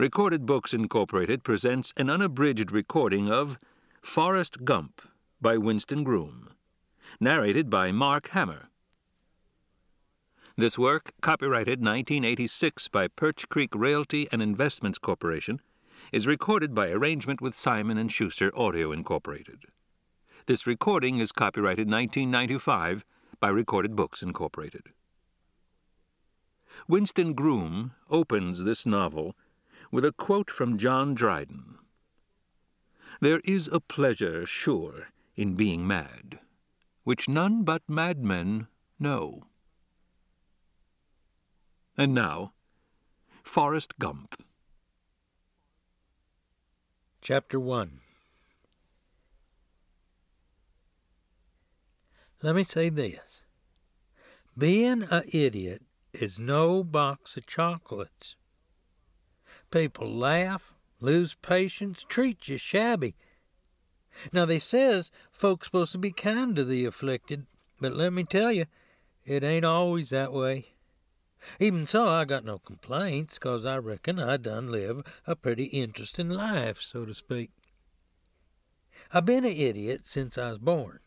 Recorded Books Incorporated presents an unabridged recording of Forrest Gump by Winston Groom, narrated by Mark Hammer. This work, copyrighted 1986 by Perch Creek Realty and Investments Corporation, is recorded by arrangement with Simon and Schuster Audio Incorporated. This recording is copyrighted 1995 by Recorded Books Incorporated. Winston Groom opens this novel with a quote from John Dryden There is a pleasure sure in being mad, which none but madmen know. And now, Forrest Gump. Chapter 1 Let me say this. Being a idiot is no box of chocolates. People laugh, lose patience, treat you shabby. Now they says folks supposed to be kind to the afflicted, but let me tell you, it ain't always that way. Even so, I got no complaints, 'cause I reckon I done live a pretty interesting life, so to speak. I've been an idiot since I was born.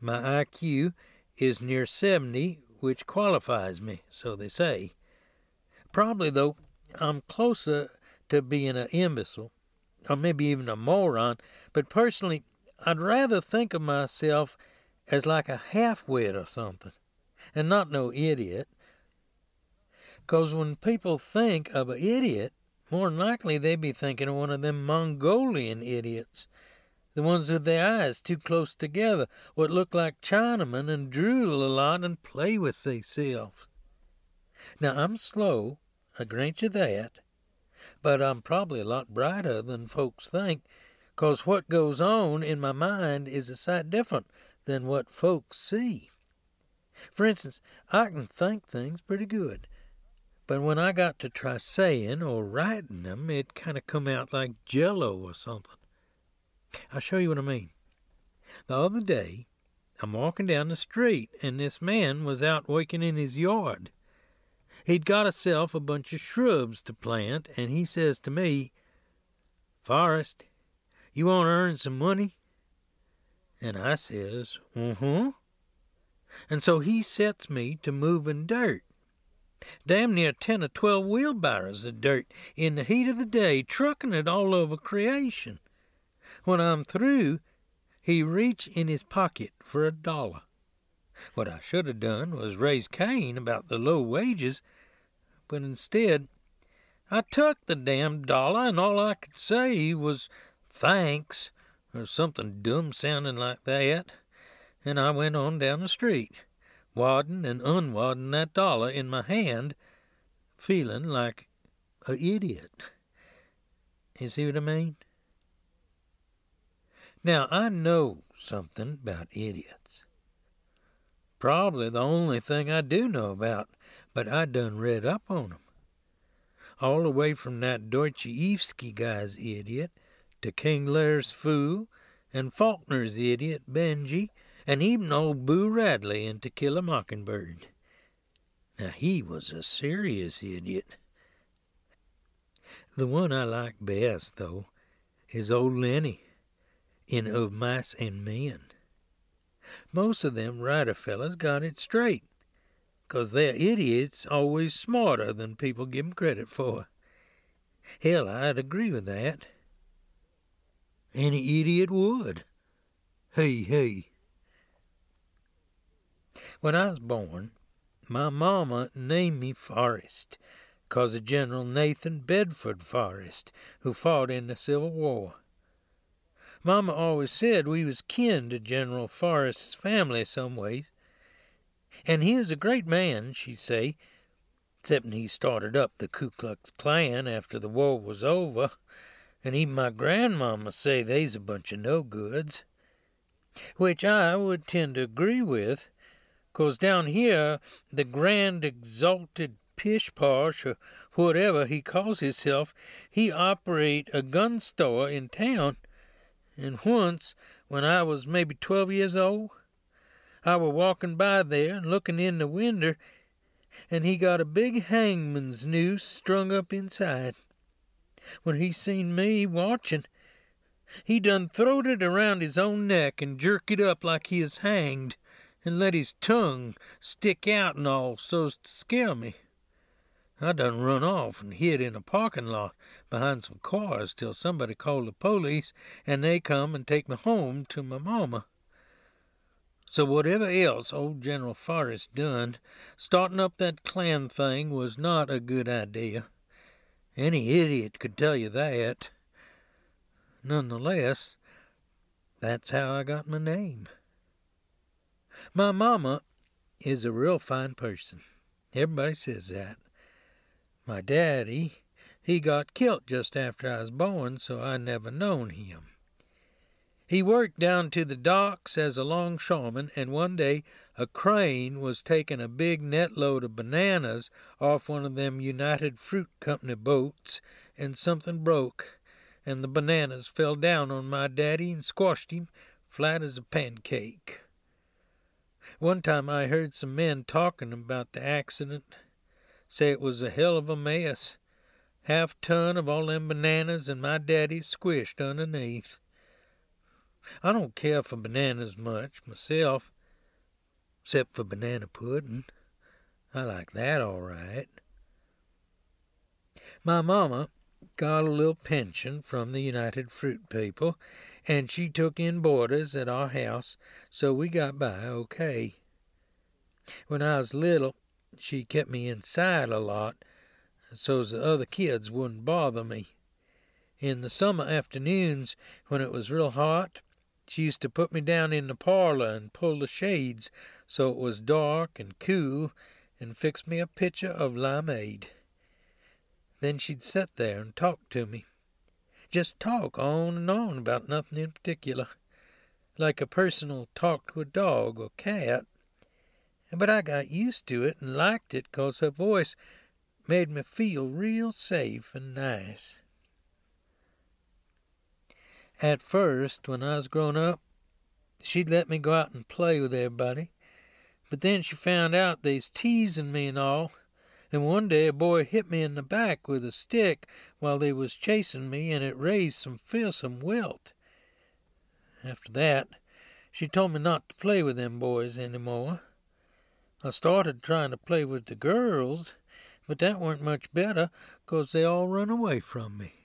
My IQ is near 70, which qualifies me, so they say. Probably, though, I'm closer to being an imbecile, or maybe even a moron, but personally, I'd rather think of myself as like a half-wit or something, and not no idiot. Because when people think of an idiot, more than likely they'd be thinking of one of them Mongolian idiots, the ones with their eyes too close together, what look like Chinamen and drool a lot and play with theyselves. Now I'm slow, I grant you that. But I'm probably a lot brighter than folks think, 'cause what goes on in my mind is a sight different than what folks see. For instance, I can think things pretty good, but when I got to try saying or writing them, it kind of come out like jello or something. I'll show you what I mean. The other day, I'm walking down the street, and this man was out working in his yard. He'd got himself a bunch of shrubs to plant, and he says to me, Forrest, you want to earn some money? And I says, uh-huh. And so he sets me to moving dirt. Damn near ten or twelve wheelbarrows of dirt in the heat of the day, trucking it all over creation. When I'm through, he reach in his pocket for a dollar. What I should have done was raise Cain about the low wages, but instead I took the damn dollar and all I could say was thanks or something dumb sounding like that, and I went on down the street, wadding and unwadding that dollar in my hand, feeling like a idiot. You see what I mean? Now I know something about idiots. Probably the only thing I do know about, but I done read up on 'em. All the way from that Dostoevsky guy's idiot to King Lear's fool and Faulkner's idiot Benjy and even old Boo Radley in To Kill a Mockingbird. Now he was a serious idiot. The one I like best, though, is old Lenny in Of Mice and Men. Most of them writer fellas got it straight, 'cause they're idiots always smarter than people give 'em credit for. Hell, I'd agree with that. Any idiot would. Hey, hey. When I was born, my mama named me Forrest, 'cause of General Nathan Bedford Forrest, who fought in the Civil War. Mama always said we was kin to General Forrest's family some ways. And he is a great man, she'd say, exceptin' he started up the Ku Klux Klan after the war was over, and even my grandmama say they's a bunch of no-goods. Which I would tend to agree with, 'cause down here the grand exalted pish-posh, or whatever he calls himself, he operate a gun store in town, and once, when I was maybe twelve years old, I were walking by there and looking in the winder, and he got a big hangman's noose strung up inside. When he seen me watching, he done throwed it around his own neck and jerked it up like he is hanged, and let his tongue stick out and all so's to scare me. I done run off and hid in a parking lot behind some cars till somebody called the police and they come and take me home to my mama. So whatever else old General Forrest done, starting up that Klan thing was not a good idea. Any idiot could tell you that. Nonetheless, that's how I got my name. My mama is a real fine person. Everybody says that. My daddy, he got killed just after I was born, so I never known him. He worked down to the docks as a longshoreman, and one day a crane was taking a big net load of bananas off one of them United Fruit Company boats, and something broke, and the bananas fell down on my daddy and squashed him flat as a pancake. One time I heard some men talking about the accident. Say it was a hell of a mess. Half ton of all them bananas and my daddy squished underneath. I don't care for bananas much myself, except for banana pudding. I like that all right. My mama got a little pension from the United Fruit people, and she took in boarders at our house, so we got by okay. When I was little, she kept me inside a lot so's the other kids wouldn't bother me. In the summer afternoons, when it was real hot, she used to put me down in the parlor and pull the shades so it was dark and cool and fix me a pitcher of limeade. Then she'd sit there and talk to me. Just talk on and on about nothing in particular, like a person'll talk to a dog or cat. But I got used to it and liked it 'cause her voice made me feel real safe and nice. At first, when I was grown up, she'd let me go out and play with everybody, but then she found out they's teasing me and all, and one day a boy hit me in the back with a stick while they was chasing me, and it raised some fearsome welt. After that, she told me not to play with them boys any more. I started trying to play with the girls, but that weren't much better, 'cause they all run away from me.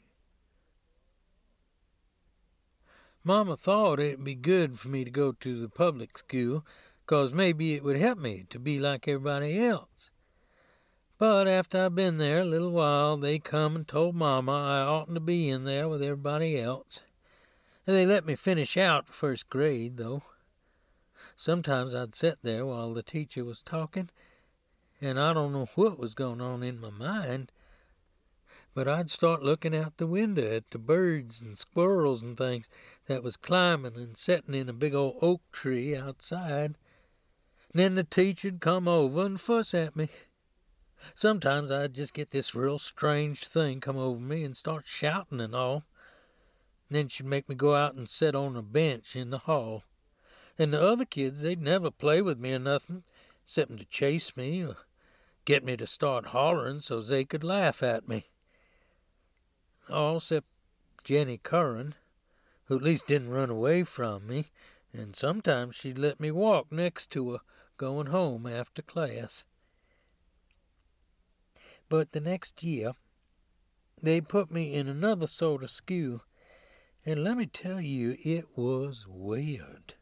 Mama thought it'd be good for me to go to the public school, 'cause maybe it would help me to be like everybody else. But after I'd been there a little while, they come and told Mama I oughtn't to be in there with everybody else. And they let me finish out first grade, though. Sometimes I'd sit there while the teacher was talking, and I don't know what was going on in my mind, but I'd start looking out the window at the birds and squirrels and things that was climbing and setting in a big old oak tree outside. And then the teacher'd come over and fuss at me. Sometimes I'd just get this real strange thing come over me and start shouting and all. And then she'd make me go out and sit on a bench in the hall. And the other kids, they'd never play with me or nothing, excepting to chase me or get me to start hollering so's they could laugh at me. All except Jenny Curran, who at least didn't run away from me, and sometimes she'd let me walk next to her going home after class. But the next year, they put me in another sort of school, and let me tell you, it was weird.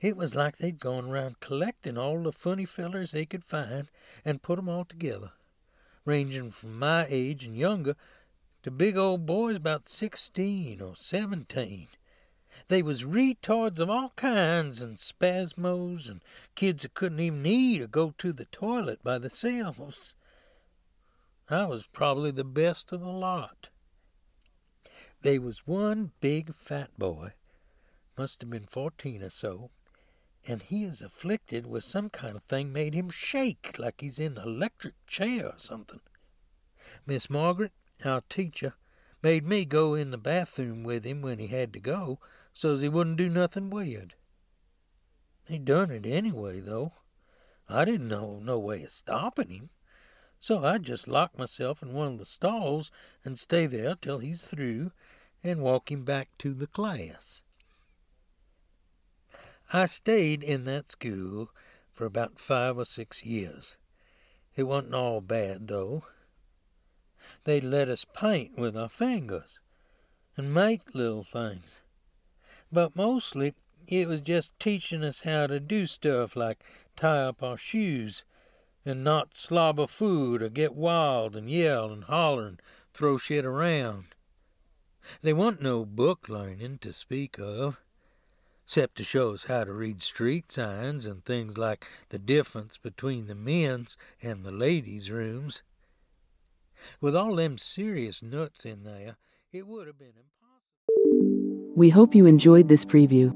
It was like they'd gone round collecting all the funny fellers they could find and put 'em all together, ranging from my age and younger to big old boys about sixteen or seventeen. They was retards of all kinds and spasmos and kids that couldn't even eat or go to the toilet by themselves. I was probably the best of the lot. They was one big fat boy, must have been fourteen or so, and he is afflicted with some kind of thing made him shake like he's in an electric chair or something. Miss Margaret, our teacher, made me go in the bathroom with him when he had to go, so's he wouldn't do nothing weird. He done it anyway, though. I didn't know no way of stopping him. So I just lock myself in one of the stalls and stay there till he's through and walk him back to the class. I stayed in that school for about five or six years. It wasn't all bad, though. They let us paint with our fingers and make little things. But mostly it was just teaching us how to do stuff like tie up our shoes and not slobber food or get wild and yell and holler and throw shit around. They want no book learning to speak of, except to show us how to read street signs and things like the difference between the men's and the ladies' rooms. With all them serious nuts in there, it would have been impossible. We hope you enjoyed this preview.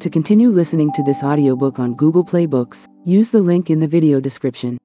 To continue listening to this audiobook on Google Play Books, use the link in the video description.